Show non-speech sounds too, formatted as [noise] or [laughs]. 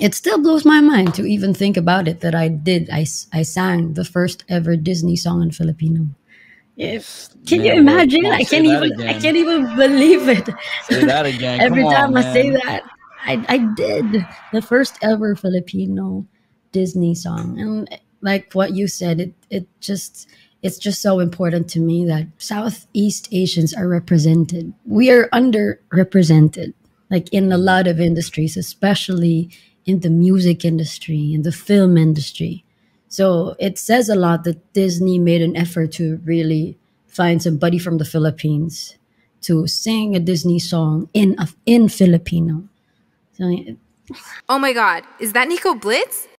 it still blows my mind to even think about it that I did. I, I sang the first ever Disney song in Filipino. If can Man, you imagine? come on, I can't that even. I can't even believe it. Say that again. [laughs] Every Come time on, I say that, I I did the first ever Filipino Disney song, and like what you said, it it just it's just so important to me that Southeast Asians are represented. We are underrepresented, like in a lot of industries, especially in the music industry, in the film industry. So it says a lot that Disney made an effort to really find somebody from the Philippines to sing a Disney song in in Filipino. So Oh my god, is that Nico Blitz?